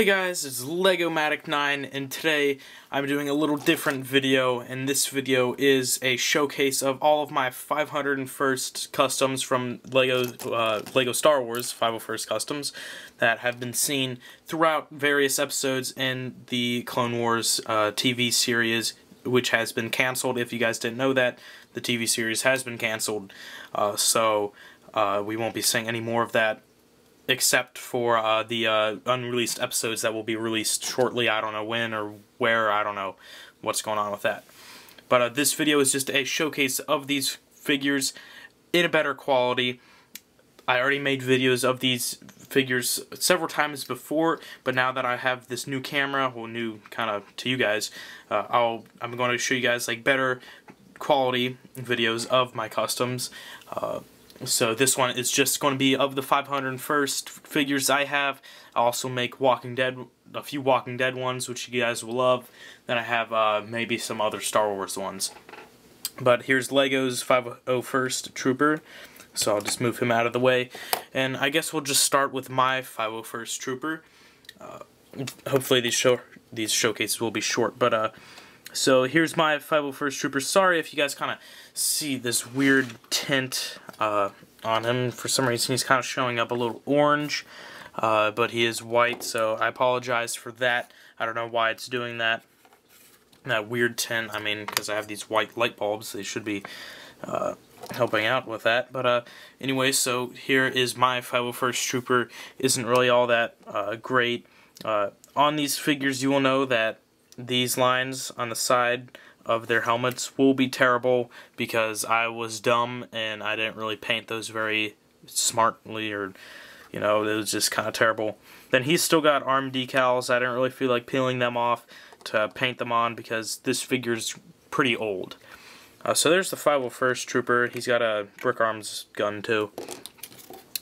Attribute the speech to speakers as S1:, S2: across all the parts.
S1: Hey guys, it's Legomatic9 and today I'm doing a little different video and this video is a showcase of all of my 501st customs from Lego uh, Lego Star Wars 501st customs that have been seen throughout various episodes in the Clone Wars uh, TV series which has been canceled. If you guys didn't know that, the TV series has been canceled uh, so uh, we won't be seeing any more of that except for uh, the uh, unreleased episodes that will be released shortly. I don't know when or where. I don't know what's going on with that. But uh, this video is just a showcase of these figures in a better quality. I already made videos of these figures several times before, but now that I have this new camera, well, new kind of to you guys, uh, I'll I'm going to show you guys like better quality videos of my customs. So this one is just going to be of the 501st figures I have. I also make Walking Dead, a few Walking Dead ones, which you guys will love. Then I have uh, maybe some other Star Wars ones. But here's Lego's 501st Trooper. So I'll just move him out of the way. And I guess we'll just start with my 501st Trooper. Uh, hopefully these show these showcases will be short, but uh, so here's my 501st Trooper. Sorry if you guys kind of see this weird tint uh, on him. For some reason he's kind of showing up a little orange, uh, but he is white, so I apologize for that. I don't know why it's doing that. That weird tint, I mean, because I have these white light bulbs, they should be uh, helping out with that. But uh, anyway, so here is my 501st Trooper. Isn't really all that uh, great. Uh, on these figures, you will know that these lines on the side of their helmets will be terrible because I was dumb and I didn't really paint those very smartly or you know it was just kind of terrible. Then he's still got arm decals. I didn't really feel like peeling them off to paint them on because this figure's pretty old. Uh, so there's the 501st trooper. He's got a BrickArms gun too.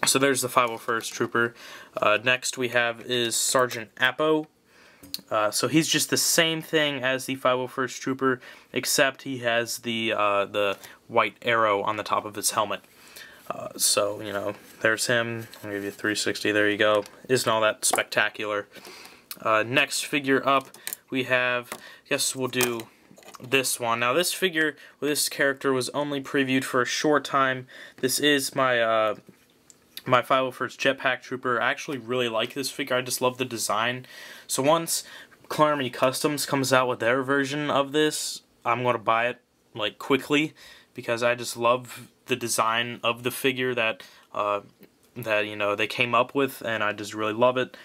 S1: So there's the 501st trooper. Uh, next we have is Sergeant Appo uh, so he's just the same thing as the 501st Trooper, except he has the uh, the white arrow on the top of his helmet. Uh, so, you know, there's him. I'll give you 360. There you go. Isn't all that spectacular. Uh, next figure up, we have, I guess we'll do this one. Now, this figure, this character was only previewed for a short time. This is my uh, my 501st Jetpack Trooper. I actually really like this figure. I just love the design. So once Clone Customs comes out with their version of this, I'm going to buy it like quickly because I just love the design of the figure that uh, that you know they came up with, and I just really love it.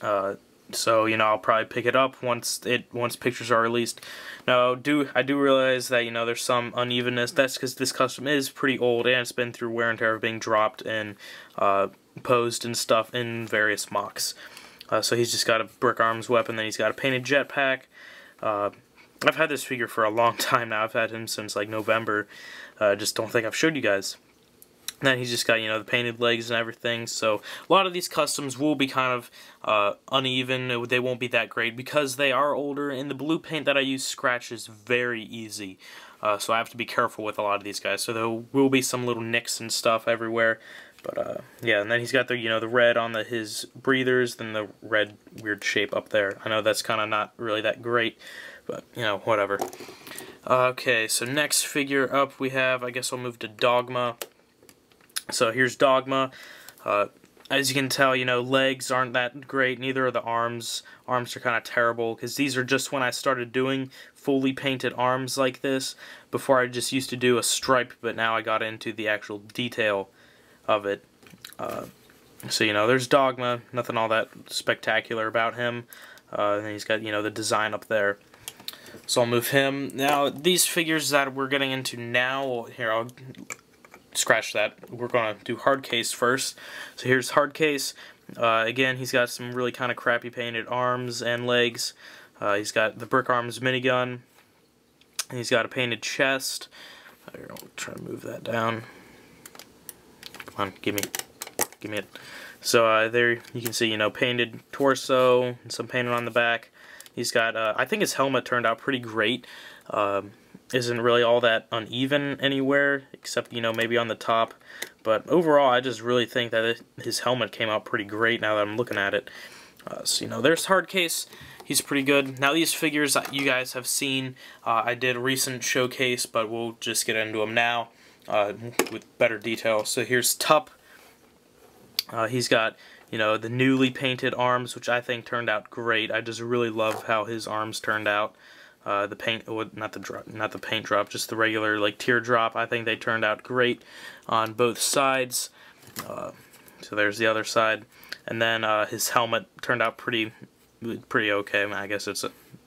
S1: Uh, so you know I'll probably pick it up once it once pictures are released. Now do I do realize that you know there's some unevenness. That's because this custom is pretty old and it's been through wear and tear of being dropped and uh, posed and stuff in various MOCs. Uh, so he's just got a BrickArms weapon, then he's got a painted jetpack. Uh, I've had this figure for a long time now. I've had him since like November. Uh, just don't think I've showed you guys. Then he's just got, you know, the painted legs and everything. So a lot of these customs will be kind of uh, uneven. They won't be that great because they are older. And the blue paint that I use scratches very easy. Uh, so I have to be careful with a lot of these guys. So there will be some little nicks and stuff everywhere. But uh, yeah, and then he's got the you know the red on the his breathers, then the red weird shape up there. I know that's kind of not really that great, but you know whatever. Okay, so next figure up we have, I guess I'll move to Dogma. So here's Dogma. Uh, as you can tell, you know, legs aren't that great, neither are the arms. Arms are kind of terrible, because these are just when I started doing fully painted arms like this. Before I just used to do a stripe, but now I got into the actual detail of it. Uh, so, you know, there's Dogma, nothing all that spectacular about him. Uh, and he's got, you know, the design up there. So I'll move him. Now, these figures that we're getting into now, here, I'll scratch that. We're going to do Hardcase first. So here's Hardcase. Uh, again, he's got some really kind of crappy painted arms and legs. Uh, he's got the BrickArms minigun. And he's got a painted chest. I'll try to move that down. Come on, give me, give me it. So uh, there you can see, you know, painted torso and some painted on the back. He's got, uh, I think his helmet turned out pretty great. Um, isn't really all that uneven anywhere, except, you know, maybe on the top. But overall, I just really think that it, his helmet came out pretty great now that I'm looking at it. Uh, so, you know, there's Hardcase. He's pretty good. Now, these figures that you guys have seen, uh, I did a recent showcase, but we'll just get into them now uh, with better detail. So here's Tup. Uh, he's got, you know, the newly painted arms, which I think turned out great. I just really love how his arms turned out. Uh, the paint, well, not the drop, not the paint drop, just the regular like teardrop. I think they turned out great on both sides. Uh, so there's the other side, and then uh, his helmet turned out pretty, pretty okay. I guess it's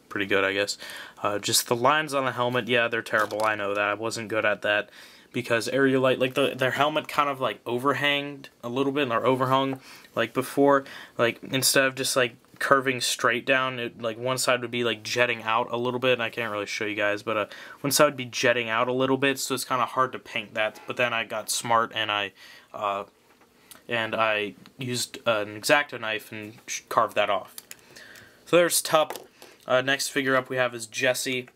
S1: pretty good. I guess. Uh, just the lines on the helmet, yeah, they're terrible. I know that. I wasn't good at that because Arealight, like the their helmet kind of like overhanged a little bit or overhung like before. Like instead of just like curving straight down, it, like one side would be like jetting out a little bit. And I can't really show you guys, but uh, one side would be jetting out a little bit, so it's kind of hard to paint that. But then I got smart and I uh, and I used an X-Acto knife and carved that off. So there's Tup. Uh, next figure up we have is Jesse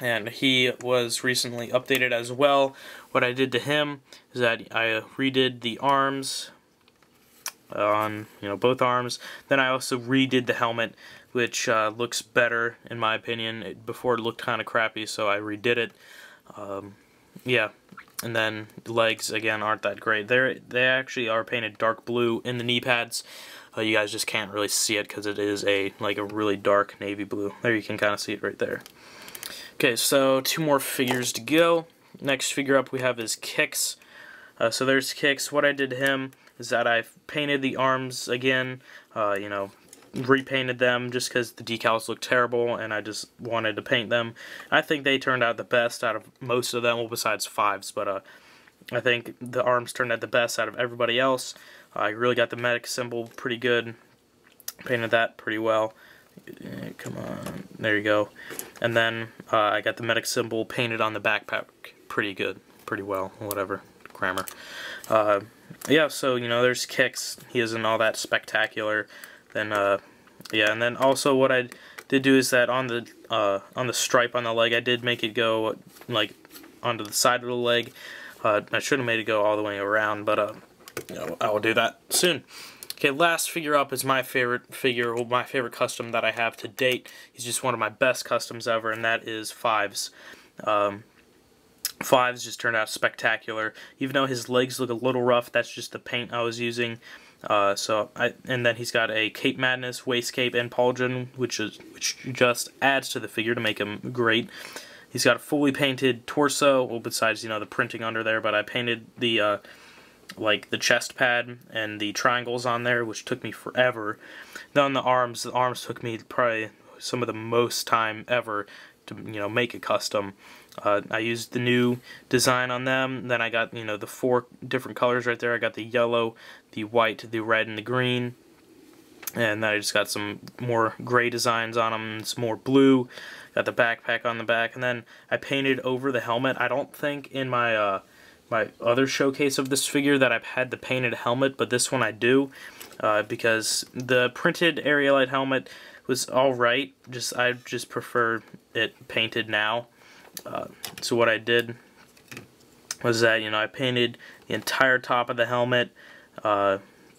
S1: and he was recently updated as well. What I did to him is that I redid the arms on you know both arms. Then I also redid the helmet, which uh, looks better in my opinion. It, before it looked kind of crappy, so I redid it. Um, yeah, and then legs again aren't that great. They they actually are painted dark blue in the knee pads. Uh, you guys just can't really see it because it is a like a really dark navy blue. There you can kind of see it right there. Okay, so two more figures to go. Next figure up we have is Kix. Uh, so there's Kix. What I did to him is that I painted the arms again, uh, you know, repainted them just because the decals look terrible and I just wanted to paint them. I think they turned out the best out of most of them, well, besides fives, but uh, I think the arms turned out the best out of everybody else. I really got the medic symbol pretty good, painted that pretty well. Come on, there you go. And then uh, I got the medic symbol painted on the backpack pretty good, pretty well, whatever, grammar. Uh, yeah, so, you know, there's Kix. He isn't all that spectacular. Then, uh, yeah, and then also what I did do is that on the, uh, on the stripe on the leg, I did make it go, like, onto the side of the leg. Uh, I should have made it go all the way around, but, uh, you know, I will do that soon. Okay, last figure up is my favorite figure, well, my favorite custom that I have to date. He's just one of my best customs ever, and that is Fives. Um, Fives just turned out spectacular. Even though his legs look a little rough, that's just the paint I was using. Uh, so I, and then he's got a Cape Madness waist cape and pauldron, which is which just adds to the figure to make him great. He's got a fully painted torso, well, besides you know the printing under there, but I painted the uh, like the chest pad and the triangles on there, which took me forever. Then the arms, the arms took me probably some of the most time ever to you know make a custom. Uh, I used the new design on them. Then I got you know the four different colors right there. I got the yellow, the white, the red, and the green. And then I just got some more gray designs on them, some more blue. Got the backpack on the back, and then I painted over the helmet. I don't think in my uh, my other showcase of this figure that I've had the painted helmet, but this one I do uh, because the printed Arealight helmet was alright, just I just prefer it painted now. Uh, so what I did was that, you know, I painted the entire top of the helmet, uh,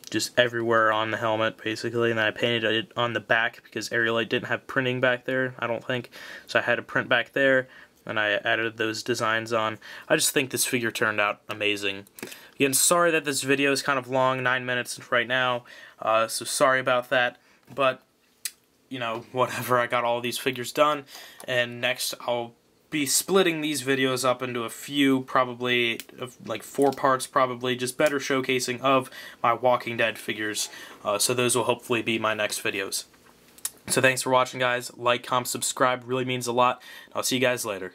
S1: just everywhere on the helmet, basically, and then I painted it on the back because Arealight didn't have printing back there, I don't think, so I had to print back there, and I added those designs on. I just think this figure turned out amazing. Again, sorry that this video is kind of long, 9 minutes right now, uh, so sorry about that, but, you know, whatever, I got all these figures done, and next I'll be splitting these videos up into a few, probably, like four parts probably, just better showcasing of my Walking Dead figures, uh, so those will hopefully be my next videos. So thanks for watching, guys. Like, comment, subscribe. Really means a lot. I'll see you guys later.